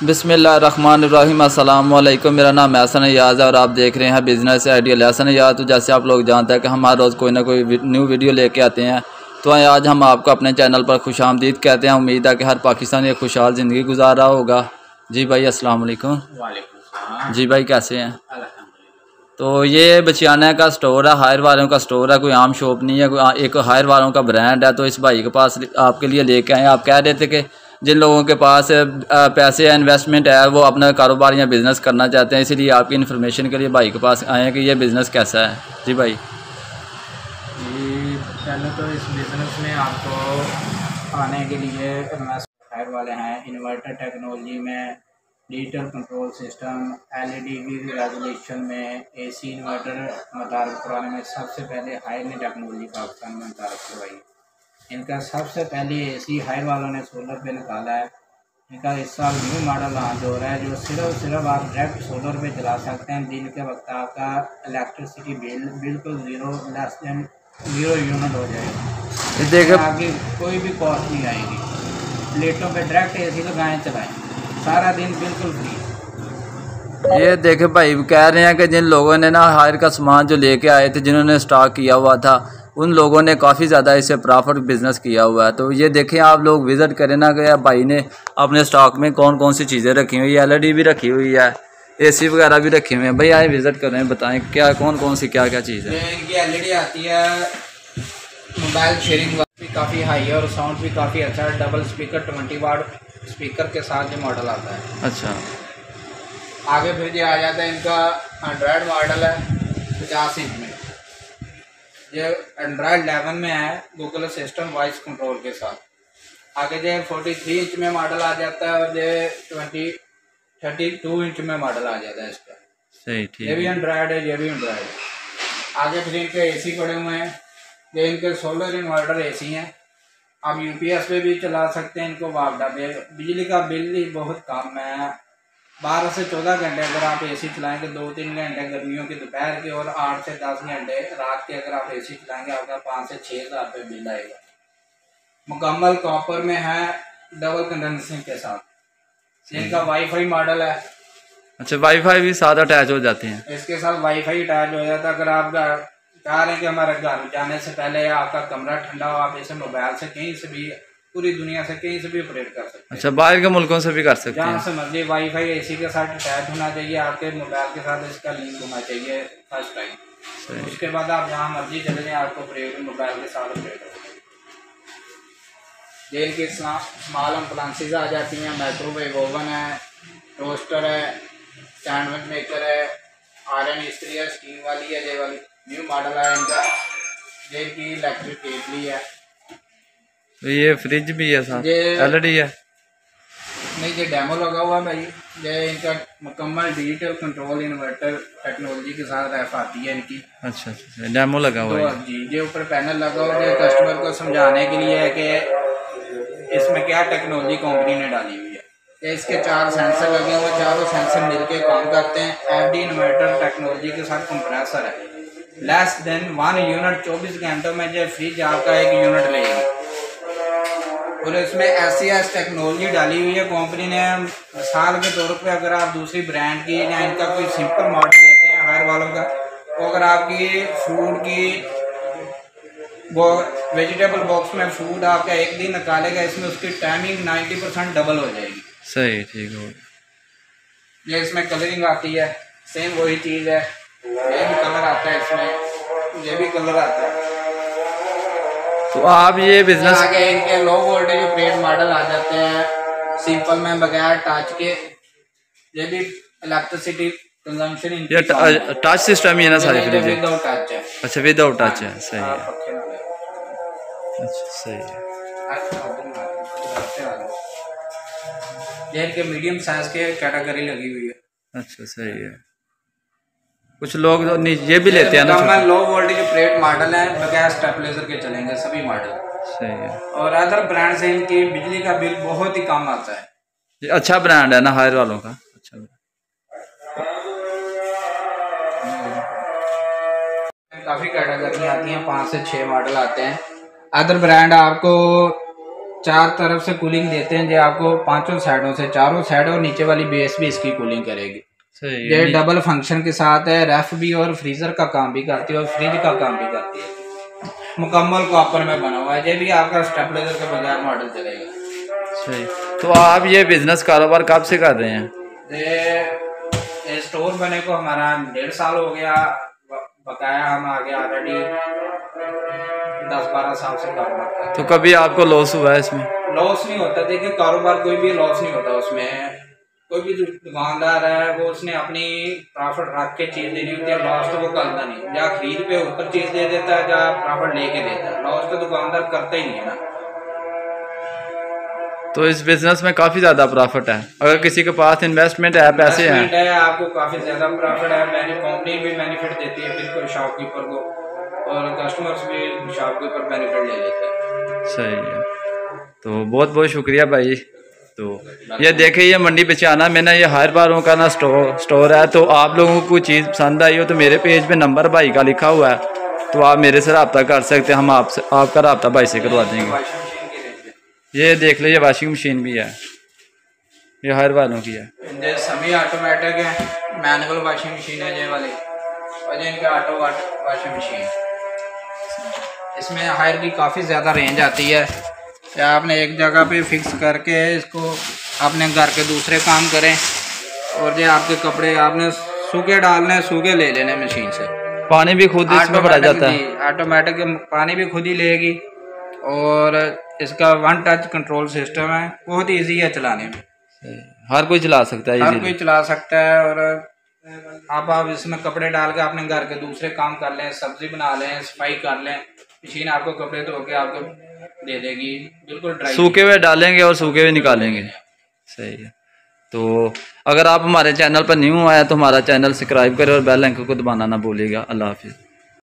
बिसमीम अल्लाम मेरा नाम एहसन याज है और आप देख रहे हैं बिज़नेस आइडियल एहसन याज तो जैसे आप लोग जानते हैं कि हम हर रोज़ कोई ना कोई न्यू वीडियो लेके आते हैं। तो आज हम आपको अपने चैनल पर खुश आमदीद कहते हैं। उम्मीद है कि हर पाकिस्तानी खुशहाल ज़िंदगी गुजार रहा होगा। जी भाई अस्सलाम वालेकुम जी भाई कैसे हैं? तो ये बचियाना का स्टोर है हायर वालों का स्टोर है। कोई आम शॉप नहीं है कोई एक हायर वालों का ब्रांड है। तो इस भाई के पास आपके लिए लेके आए आप कह रहे थे कि जिन लोगों के पास पैसे या इन्वेस्टमेंट है, वो अपना कारोबार या बिज़नेस करना चाहते हैं। इसीलिए आपकी इन्फॉर्मेशन के लिए भाई के पास आए हैं कि ये बिज़नेस कैसा है। जी भाई। जी, पहले तो इस बिज़नेस में आपको आने के लिए वाले हैं। इन्वर्टर टेक्नोलॉजी में digital control system L LED की रेजोल्यूशन में एसी इन्वर्टर मुतारफ़ करवाने में, सबसे पहले हाई ने टेक्नोलॉजी पाकिस्तान में मुतारफ़ करवाई इनका सबसे पहले एसी हायर वालों ने सोलर पे निकाला है। इनका इस साल न्यू मॉडल लॉन्च हो रहा है जो सिर्फ़ सिर्फ़ आप डायरेक्ट सोलर पे चला सकते हैं। दिन के वक्त आपका इलेक्ट्रिसिटी बिल बिल्कुल zero less than zero unit हो जाएगा। आगे कोई भी कॉस्ट नहीं आएगी। प्लेटों पे डायरेक्ट ए सी लगाएँ चलाएँ। सारा दिन बिल्कुल फ्री ये देखे भाई कह रहे हैं कि जिन लोगों ने ना हायर का सामान जो लेके आए थे जिन्होंने स्टॉक किया हुआ था उन लोगों ने काफ़ी ज़्यादा इसे प्रॉफिट बिज़नेस किया हुआ है। तो ये देखें आप लोग विज़िट करें ना कि भाई ने अपने स्टॉक में कौन कौन सी चीज़ें रखी हुई है। एल भी रखी हुई है एसी वगैरह भी रखे हुए हैं। भाई आए विज़िट करें बताएँ क्या कौन कौन सी क्या क्या चीज़ है। इनकी एल आती है मोबाइल शेयरिंग भी काफ़ी हाई है और साउंड भी काफ़ी अच्छा है। Double speaker twenty watt speaker के साथ ये मॉडल आता है। अच्छा। आगे फिर ये आ जाता है इनका एंड्रॉयड मॉडल है पचास इंच में। ये एंड्रॉयड इलेवन में है गूगल असिस्टेंट वॉइस कंट्रोल के साथ। आगे जो फोर्टी थ्री इंच में मॉडल आ जाता है और जो ट्वेंटी थर्टी टू इंच में मॉडल आ जाता है इसका सही ठीक ये भी एंड्रॉयड है ये भी एंड्रॉयड है। आगे फिर इनके ए सी पड़े हुए हैं। ये इनके सोलर इन्वर्टर ए सी हैं। आप यूपीएस पे भी चला सकते हैं इनको वापडा पे बिजली का बिल भी बहुत कम है। बारह से चौदह घंटे अगर आप एसी चलाएँगे दो तीन घंटे गर्मियों के दोपहर के और आठ से दस घंटे रात के अगर आप एसी चलाएँगे आपका पाँच से छः हज़ार रुपये बिल आएगा। मुकम्मल कॉपर में है डबल कंडेंसिंग के साथ। इनका वाईफाई मॉडल है। अच्छा वाईफाई भी साथ अटैच हो जाते हैं। इसके साथ वाईफाई अटैच हो जाता है। अगर आप चाह रहे हैं कि हमारे घर जाने से पहले आपका कमरा ठंडा हो आप इसे मोबाइल से कहीं से भी पूरी दुनिया से कहीं से भी ऑपरेट कर सकते हैं। अच्छा बाहर के मुल्कों से भी कर सकते हैं। जहाँ से मर्ज़ी वाईफाई एसी के साथ अटैच होना चाहिए आपके मोबाइल के साथ इसका लिंक होना चाहिए फ़र्स्ट टाइम उसके बाद आप जहाँ मर्ज़ी चले जाए आपको मोबाइल के साथ ऑपरेट जेल की स्मॉल अप्लांसेज आ जाती हैं माइक्रोवेव ओवन है टोस्टर है सैंडविच मेकर है आयरन इस्त्री है स्टीम वाली है जे वाली न्यू मॉडल है इनका। जेल की इलेक्ट्रिक केटली है। ये फ्रिज भी है साथ एलईडी है। नहीं ये डेमो लगा हुआ है भाई। ये इनका मुकम्मल डिजिटल कंट्रोल इन्वर्टर टेक्नोलॉजी के साथ रैफ आती है इनकी। अच्छा अच्छा डेमो अच्छा, लगा हुआ तो है। जी ये ऊपर पैनल लगा हुआ है। कस्टमर को समझाने के लिए है कि इसमें क्या टेक्नोलॉजी कंपनी ने डाली हुई है। ये इसके चार सेंसर लगे हुए चारों सेंसर मिलकर काम करते हैं। एफ़ इन्वर्टर टेक्नोलॉजी के साथ कंप्रेसर है। लेस देन वन यूनिट चौबीस घंटों में जो फ्रिज आपका एक यूनिट लेगी। और इसमें ऐसी एस टेक्नोलॉजी डाली हुई है। कंपनी ने मिसाल के तौर पे अगर आप दूसरी ब्रांड की या इनका कोई सिंपल मॉडल देते हैं हायर वालों का तो अगर आपकी फ़ूड की वो वेजिटेबल बॉक्स में फ़ूड आपका एक दिन निकालेगा इसमें उसकी टाइमिंग नाइन्टी परसेंट डबल हो जाएगी। सही ठीक हो। ये इसमें कलरिंग आती है सेम वही चीज़ है। ये भी कलर आता है इसमें ये भी कलर आता है। तो आप ये बिज़नेस आगे इनके लो वोल्टेज प्लेट मॉडल आ जाते हैं। सिंपल में बगैर टच के। ये भी इलेक्ट्रिसिटी कंजम्पशन ये टच सिस्टम ही है ना सारी फ्रिज विदाउट टच है। अच्छा विदाउट टच है सही है अच्छा सही है। ये इनके मीडियम साइज़ के कैटेगरी लगी हुई है। अच्छा सही है। कुछ लोग तो ये भी लेते हैं ना लो वोल्टेज प्लेट मॉडल है बगैर स्टेपलाइजर के चलेंगे सभी मॉडल सही है। और अदर ब्रांड से इनकी बिजली का बिल बहुत ही कम आता है। ये अच्छा ब्रांड है ना हायर वालों का? अच्छा काफ़ी कैटेगरी आती हैं पाँच से छः मॉडल आते हैं। अदर ब्रांड आपको चार तरफ़ से कूलिंग देते हैं जो आपको पाँचों साइडों से चारों साइड और नीचे वाली बेस भी इसकी कूलिंग करेगी। ये डबल फ़ंक्शन के साथ है रेफ भी और फ्रीजर का काम भी करती है और फ्रिज का काम भी करती है। मुकम्मल कॉपर में बना हुआ है ये भी आपका स्टेपलाइजर के बगैर मॉडल चलेगा। सही। तो आप ये बिज़नेस कारोबार कब से कर रहे हैं? ये स्टोर बने को हमारा डेढ़ साल हो गया बकाया हम आगे ऑलरेडी दस बारह साल से कारोबार कर रहे तो कभी आपको लॉस हुआ है इसमें? लॉस नहीं होता देखिए कारोबार कोई भी लॉस नहीं होता उसमें। कोई भी दुकानदार है वो उसने अपनी प्रॉफिट रख के चीज़ देनी होती है लॉस तो वो करता नहीं। या खरीद पे ऊपर चीज़ दे देता है या प्रॉफिट लेके देता है। लॉस तो दुकानदार करता ही नहीं है ना। तो इस बिज़नेस में काफ़ी ज़्यादा प्रॉफिट है। अगर किसी के पास इन्वेस्टमेंट है पैसे हैं। है आपको काफ़ी ज़्यादा प्रॉफिट है। मैंने कंपनी भी बेनिफिट देती है बिल्कुल शॉपकीपर को। और कस्टमर्स भी शॉपकीपर बेनिफिट ले लेते हैं। सही है। तो बहुत बहुत शुक्रिया भाई। तो। ये देखे, ये मंडी बेचाना मैंने ये हर बारों का ना स्टोर स्टोर है तो आप लोगों को चीज़ पसंद आई हो तो मेरे पेज पे नंबर भाई का लिखा हुआ है तो आप मेरे से रब्ता कर सकते हैं, हम आपसे आपका रब्ता भाई से करवा देंगे। ये देख लीजिए वाशिंग मशीन भी है। ये हर वालों की है। ऑटोमेटिक है वॉशिंग मशीन है इसमें हायर की काफ़ी ज़्यादा रेंज आती है। या आपने एक जगह पे फिक्स करके इसको अपने घर के दूसरे काम करें। और ये आपके कपड़े आपने सूखे डालने सूखे ले लेने मशीन से। पानी भी खुद इसमें भरा जाता है। ऑटोमेटिक पानी भी खुद ही लेगी। और इसका वन टच कंट्रोल सिस्टम है बहुत इजी है चलाने में। हर कोई चला सकता है हर कोई चला सकता है और आप आप इसमें कपड़े डाल के अपने घर के दूसरे काम कर लें सब्ज़ी बना लें सफ़ाई कर लें। मशीन आपको कपड़े धो के आपको दे देगी। बिल्कुल ड्राई सूखे हुए डालेंगे और सूखे हुए निकालेंगे। सही है। तो अगर आप हमारे चैनल पर न्यू आए तो हमारा चैनल सब्सक्राइब करें और बेल आइकन को दबाना ना भूलिएगा। अल्लाह हाफिज़।